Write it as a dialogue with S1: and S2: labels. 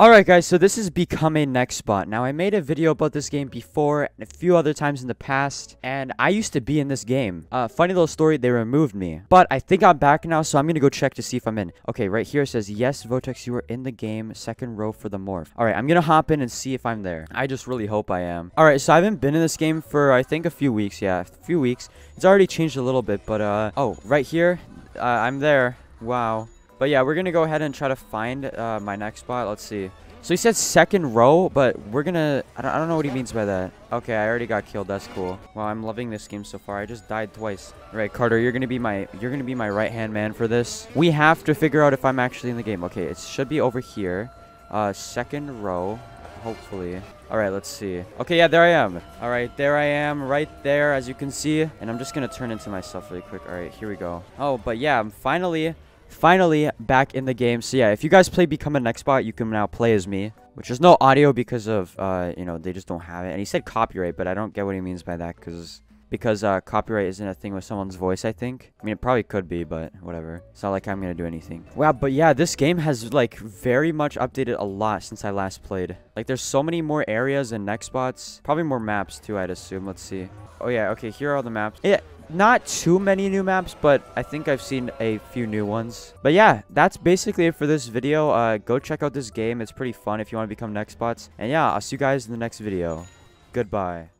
S1: Alright guys, so this is Become a Nextbot. Now I made a video about this game before and a few other times in the past, and I used to be in this game. Uh, funny little story, they removed me. But I think I'm back now, so I'm gonna go check to see if I'm in. Okay, right here it says, yes, Votex, you are in the game, second row for the morph. Alright, I'm gonna hop in and see if I'm there. I just really hope I am. Alright, so I haven't been in this game for, I think, a few weeks. Yeah, a few weeks. It's already changed a little bit, but, uh, oh, right here, uh, I'm there. Wow. But yeah, we're gonna go ahead and try to find uh, my Nextbot. Let's see. So he said second row, but we're. I don't, I don't know what he means by that. Okay, I already got killed. That's cool. Wow, I'm loving this game so far. I just died twice. All right, Carter, you're gonna be my... You're gonna be my right-hand man for this. We have to figure out if I'm actually in the game. Okay, it should be over here. Uh, second row, hopefully. All right, let's see. Okay, yeah, there I am. All right, there I am right there, as you can see. And I'm just gonna turn into myself really quick. All right, here we go. Oh, but yeah, I'm finally finally back in the game. So yeah, if you guys play Become a Nextbot, you can now play as me. Which is no audio because of, uh, you know, they just don't have it. And he said copyright, but I don't get what he means by that because because uh, copyright isn't a thing with someone's voice, I think. I mean, it probably could be, but whatever. It's not like I'm going to do anything. Wow, but yeah, this game has, like, very much updated a lot since I last played. Like, there's so many more areas and Nextbots. Probably more maps, too, I'd assume. Let's see. Oh, yeah, okay, here are all the maps. Yeah, not too many new maps, but I think I've seen a few new ones. But yeah, that's basically it for this video. Uh, go check out this game. It's pretty fun if you want to become Nextbots. And yeah, I'll see you guys in the next video. Goodbye.